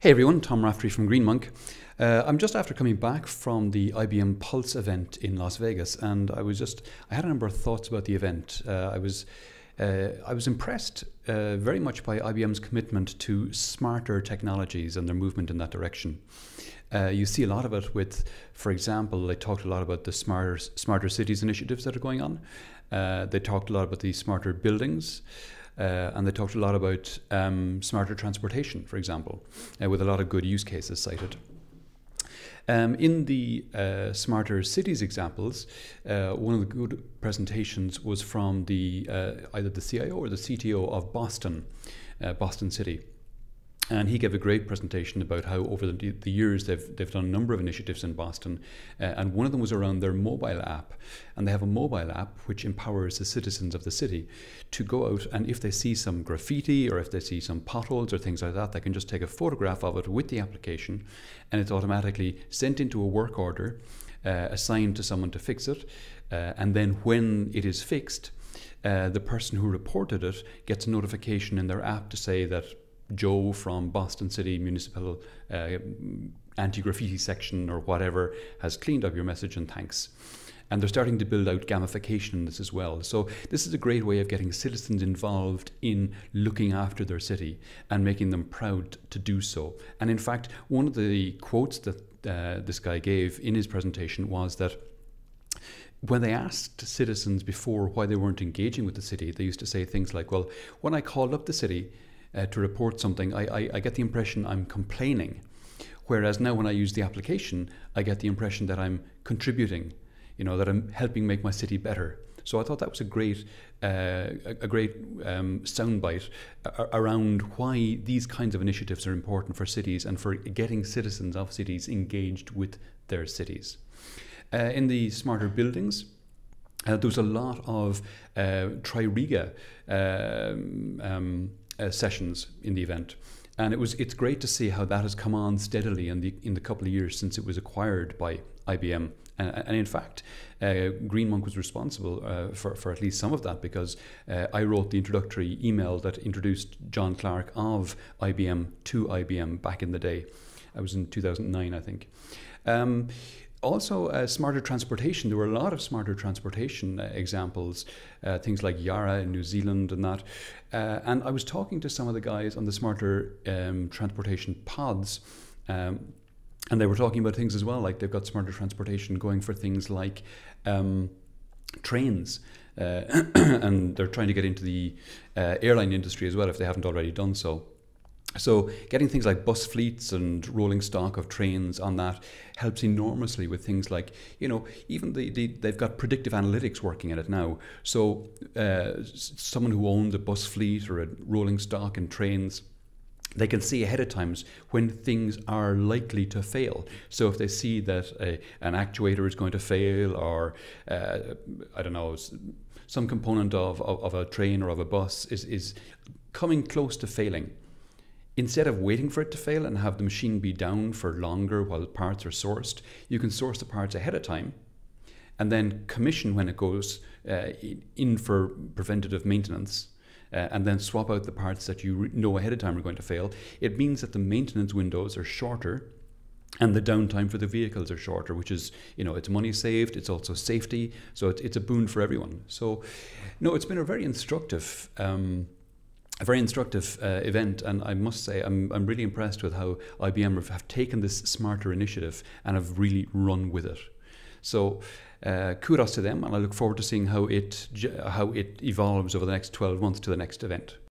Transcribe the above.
Hey everyone, Tom Raftery from Greenmonk. Uh, I'm just after coming back from the IBM Pulse event in Las Vegas, and I was just I had a number of thoughts about the event. Uh, I was uh, I was impressed uh, very much by IBM's commitment to smarter technologies and their movement in that direction. Uh, you see a lot of it with, for example, they talked a lot about the smarter smarter cities initiatives that are going on. Uh, they talked a lot about the smarter buildings. Uh, and they talked a lot about um, smarter transportation, for example, uh, with a lot of good use cases cited. Um, in the uh, smarter cities examples, uh, one of the good presentations was from the uh, either the CIO or the CTO of Boston, uh, Boston City. And he gave a great presentation about how over the, the years they've, they've done a number of initiatives in Boston. Uh, and one of them was around their mobile app. And they have a mobile app which empowers the citizens of the city to go out and if they see some graffiti or if they see some potholes or things like that, they can just take a photograph of it with the application and it's automatically sent into a work order, uh, assigned to someone to fix it. Uh, and then when it is fixed, uh, the person who reported it gets a notification in their app to say that Joe from Boston City Municipal uh, Anti Graffiti section or whatever has cleaned up your message and thanks. And they're starting to build out gamification in this as well. So, this is a great way of getting citizens involved in looking after their city and making them proud to do so. And in fact, one of the quotes that uh, this guy gave in his presentation was that when they asked citizens before why they weren't engaging with the city, they used to say things like, Well, when I called up the city, uh, to report something, I, I, I, get the impression I'm complaining. Whereas now, when I use the application, I get the impression that I'm contributing, you know, that I'm helping make my city better. So I thought that was a great, uh, a, great um, soundbite around why these kinds of initiatives are important for cities and for getting citizens of cities engaged with their cities. Uh, in the smarter buildings, uh, there was a lot of uh, Tririga um, um, uh, sessions in the event. And it was it's great to see how that has come on steadily in the in the couple of years since it was acquired by IBM. And, and in fact, uh, Greenmonk was responsible uh, for, for at least some of that because uh, I wrote the introductory email that introduced John Clark of IBM to IBM back in the day. I was in 2009, I think. Um, also, uh, smarter transportation. There were a lot of smarter transportation uh, examples, uh, things like Yara in New Zealand and that. Uh, and I was talking to some of the guys on the smarter um, transportation pods. Um, and they were talking about things as well, like they've got smarter transportation going for things like um, trains. Uh, and they're trying to get into the uh, airline industry as well if they haven't already done so. So getting things like bus fleets and rolling stock of trains on that helps enormously with things like, you know, even the, the they've got predictive analytics working in it now. So uh, someone who owns a bus fleet or a rolling stock and trains, they can see ahead of times when things are likely to fail. So if they see that a, an actuator is going to fail or, uh, I don't know, some component of, of, of a train or of a bus is, is coming close to failing, Instead of waiting for it to fail and have the machine be down for longer while parts are sourced, you can source the parts ahead of time and then commission when it goes uh, in for preventative maintenance. Uh, and then swap out the parts that you know ahead of time are going to fail. It means that the maintenance windows are shorter and the downtime for the vehicles are shorter, which is, you know, it's money saved, it's also safety, so it's, it's a boon for everyone. So, no, it's been a very instructive um, a very instructive uh, event, and I must say I'm, I'm really impressed with how IBM have taken this smarter initiative and have really run with it. So uh, kudos to them, and I look forward to seeing how it how it evolves over the next 12 months to the next event.